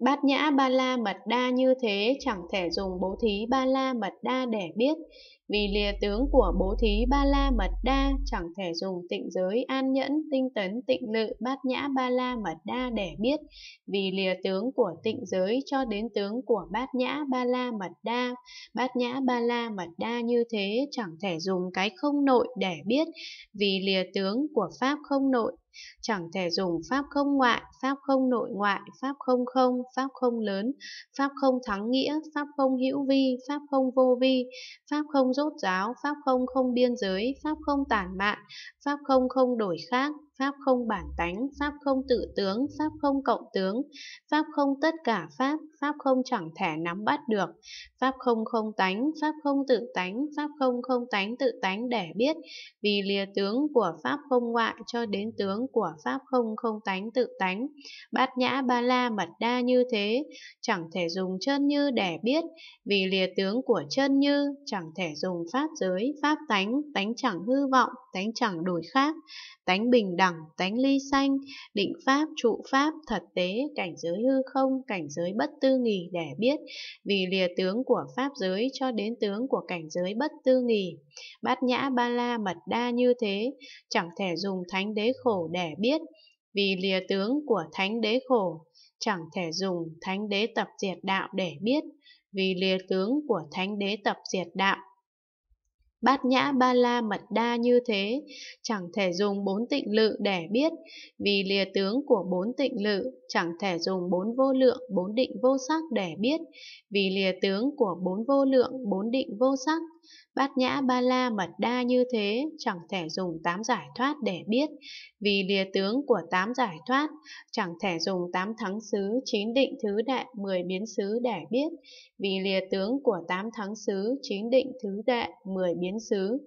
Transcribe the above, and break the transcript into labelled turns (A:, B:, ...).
A: Bát nhã ba la mật đa như thế chẳng thể dùng bố thí ba la mật đa để biết, vì lìa tướng của bố thí ba la mật đa chẳng thể dùng tịnh giới an nhẫn tinh tấn tịnh lự bát nhã ba la mật đa để biết, vì lìa tướng của tịnh giới cho đến tướng của bát nhã ba la mật đa. Bát nhã ba la mật đa như thế chẳng thể dùng cái không nội để biết, vì lìa tướng của pháp không nội chẳng thể dùng pháp không ngoại, pháp không nội ngoại, pháp không không, pháp không lớn, pháp không thắng nghĩa, pháp không hữu vi, pháp không vô vi, pháp không rốt ráo, pháp không không biên giới, pháp không tản mạn, pháp không không đổi khác, pháp không bản tánh, pháp không tự tướng, pháp không cộng tướng, pháp không tất cả pháp, pháp không chẳng thể nắm bắt được, pháp không không tánh, pháp không tự tánh, pháp không không tánh tự tánh để biết, vì lìa tướng của pháp không ngoại cho đến tướng của pháp không không tánh tự tánh. Bát nhã ba la mật đa như thế, chẳng thể dùng chân như để biết, vì lìa tướng của chân như, chẳng thể dùng pháp giới, pháp tánh, tánh chẳng hư vọng, tánh chẳng đổi khác, tánh bình đẳng, tánh ly sanh, định pháp, trụ pháp, thật tế, cảnh giới hư không, cảnh giới bất tư nghì để biết, vì lìa tướng của pháp giới cho đến tướng của cảnh giới bất tư nghì. Bát nhã ba la mật đa như thế, chẳng thể dùng thánh đế khổ để biết, vì lìa tướng của thánh đế khổ, chẳng thể dùng thánh đế tập diệt đạo để biết, vì lìa tướng của thánh đế tập diệt đạo. Bát nhã ba la mật đa như thế, chẳng thể dùng bốn tịnh lự để biết, vì lìa tướng của bốn tịnh lự, chẳng thể dùng bốn vô lượng, bốn định vô sắc để biết, vì lìa tướng của bốn vô lượng, bốn định vô sắc, Bát nhã ba la mật đa như thế chẳng thể dùng tám giải thoát để biết, vì lìa tướng của tám giải thoát chẳng thể dùng tám thắng xứ, chín định thứ đệ, mười biến xứ để biết, vì lìa tướng của tám thắng xứ, chín định thứ đệ, mười biến biến xứ.